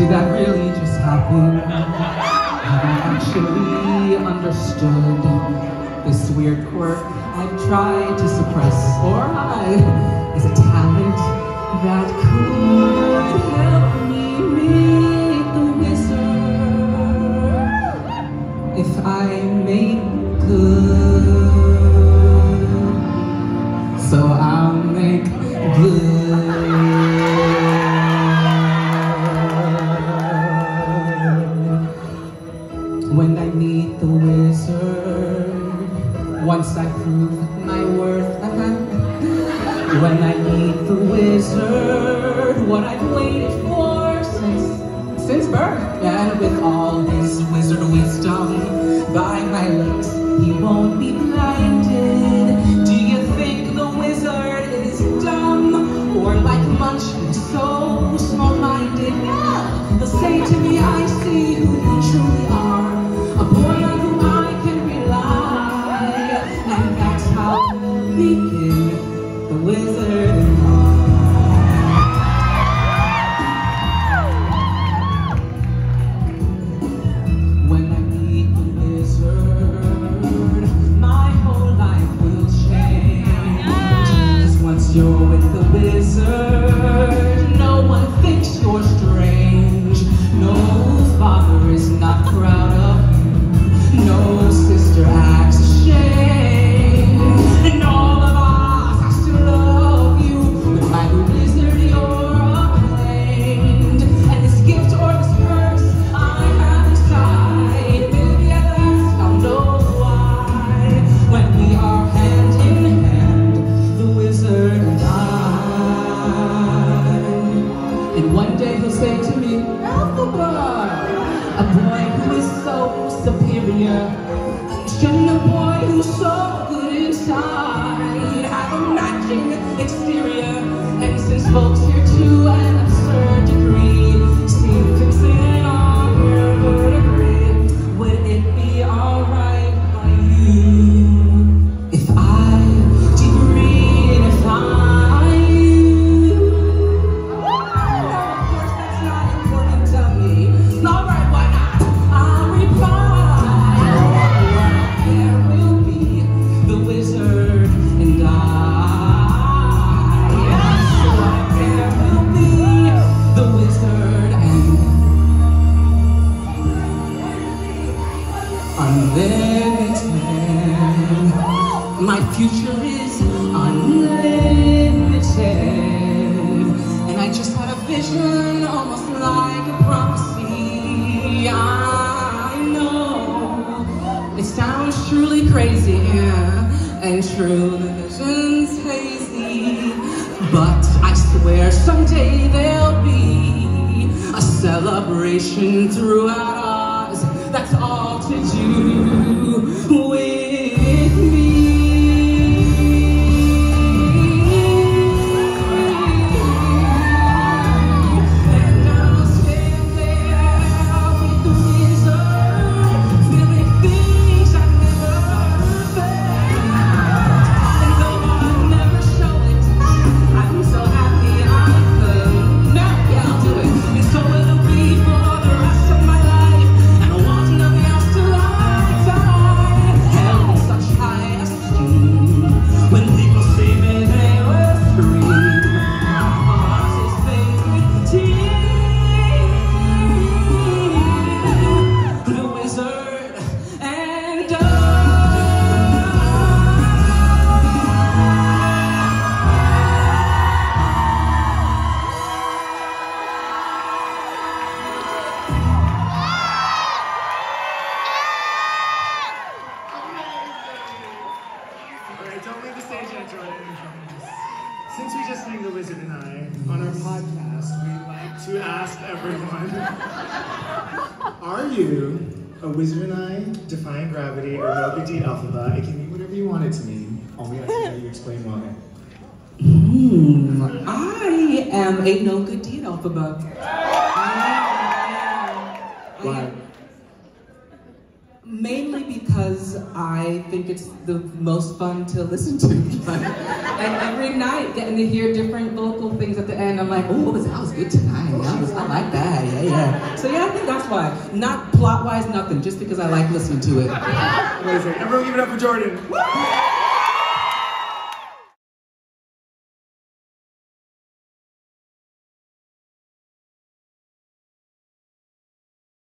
Did that really just happen? Have I actually understood this weird quirk I've tried to suppress or hide? Is a talent that could help me meet the wizard if I made good. When I meet the wizard. Once I prove my worth, uh-huh. when I meet the wizard, 'Cause superior. Shouldn't a boy who's so good inside have a matching exterior? And since folks here to an future is unlimited. And I just had a vision, almost like a prophecy. I know it sounds truly crazy, yeah, and true, the vision's hazy. But I swear someday there'll be a celebration throughout Oz. That's all to do we just sang The Wizard and I, on our podcast, we like to ask everyone Are you a wizard and I, defying gravity, or no good deed alphabet? It can mean whatever you want it to mean. Only I can you explain why. Hmm, I am a no good deed alphabet. Why? Mainly because I think it's the most fun to listen to. and every night, getting to hear different vocal things at the end, I'm like, oh, that was good tonight. That was, I like that. Yeah, yeah. So yeah, I think that's why. Not plot wise, nothing. Just because I like listening to it. Amazing. Everyone give it up for Jordan.